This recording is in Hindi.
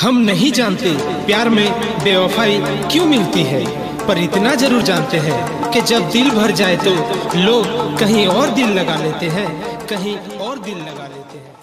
हम नहीं जानते प्यार में बेवफाई क्यों मिलती है, पर इतना ज़रूर जानते हैं कि जब दिल भर जाए तो लोग कहीं और दिल लगा लेते हैं, कहीं और दिल लगा लेते हैं।